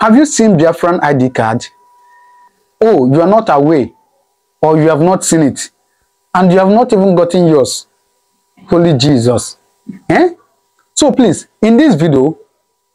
Have you seen Biafran ID card? Oh, you are not aware or you have not seen it and you have not even gotten yours. Holy Jesus. Eh? So please, in this video,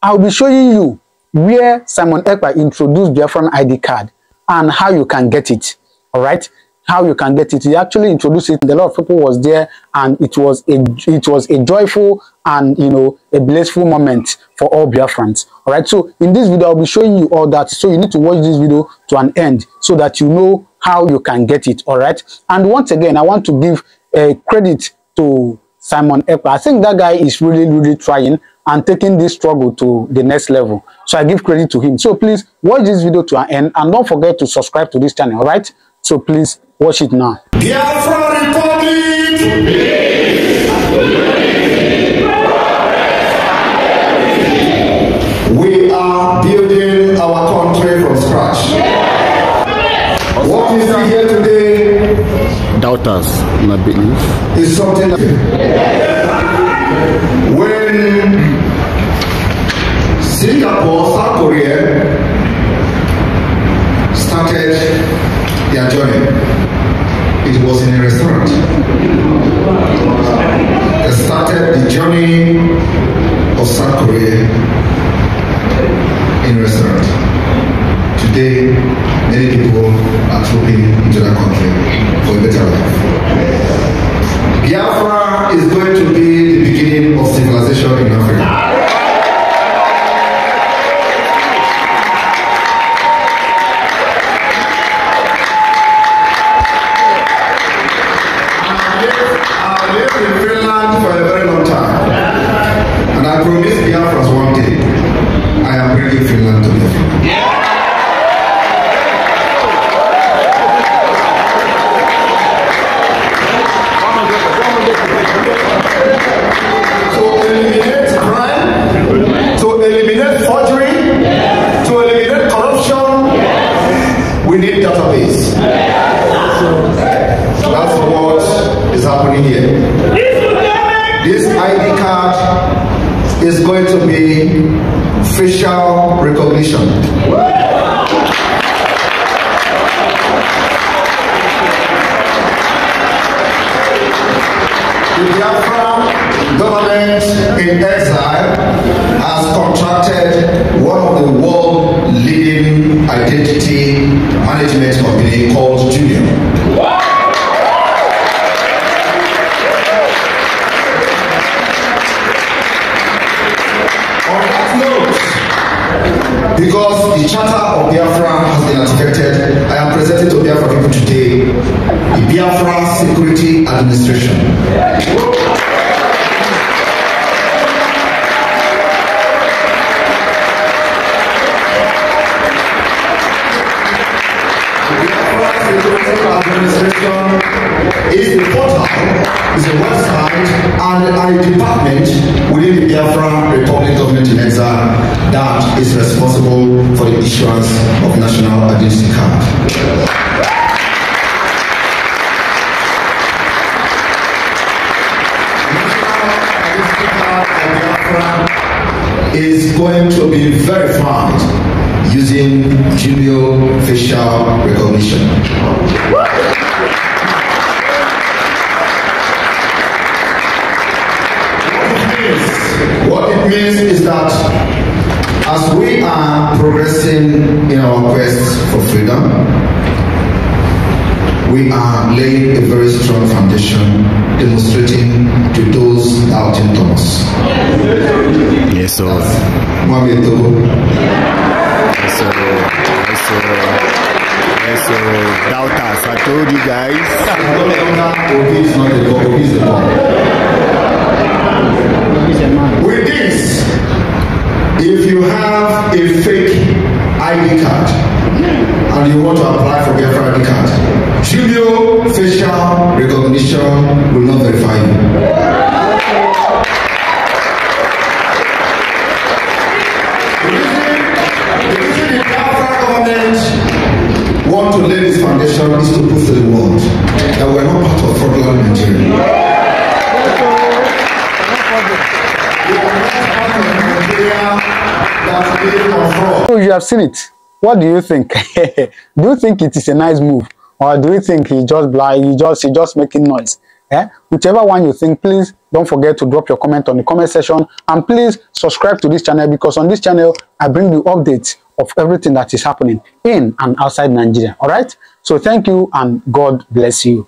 I'll be showing you where Simon Ekpa introduced Biafran ID card and how you can get it. All right? How you can get it. He actually introduced it. A lot of people was there and it was a it was a joyful and you know a blissful moment for all Biafrans. All right? So in this video, I'll be showing you all that. So you need to watch this video to an end so that you know how you can get it. All right? And once again, I want to give a credit to Simon Ekpa. I think that guy is really, really trying and taking this struggle to the next level. So I give credit to him. So please watch this video to an end and don't forget to subscribe to this channel, all right? So please watch it now. Biafra Republic! We are building our country from scratch. What is here today doubters my belief is something that when Singapore, South Korea started their journey, it in a restaurant. They started the journey of South Korea in a restaurant. Today, many people are trooping into that country for a better life. Biafra is going to be the beginning of ID card is going to be facial recognition. The Biafra government in exile has contracted one of the world leading identity management company called Jumio. Because the charter of Biafra has been activated, I am presenting to Biafra people today the Biafra Security Administration. Administration is a portal, is a website, and a department within the Biafra Republic government in exile that is responsible for the issuance of national identity card. National identity card of Biafra is going to be verified using Jumio facial recognition. What it means is that as we are progressing in our quest for freedom, we are laying a very strong foundation, demonstrating to those doubting Thomas. yes so Mohamed Togo, yes so yes so yes so doubters i told you guys. Obi is not a God, Obi is a God. With this, if you have a fake ID card and you want to apply for Biafra ID card, Jumio facial recognition will not verify you. The reason the Biafra government want to lay this foundation is to prove to the world that we're not part of fraudulent Nigeria. We are not part of So you have seen it. What do you think? do you think it is a nice move, or do you think he just blind? He just he just making noise? Eh? Whichever one you think, please don't forget to drop your comment on the comment section, and please subscribe to this channel because on this channel I bring you updates of everything that is happening in and outside Nigeria. All right. So thank you and God bless you.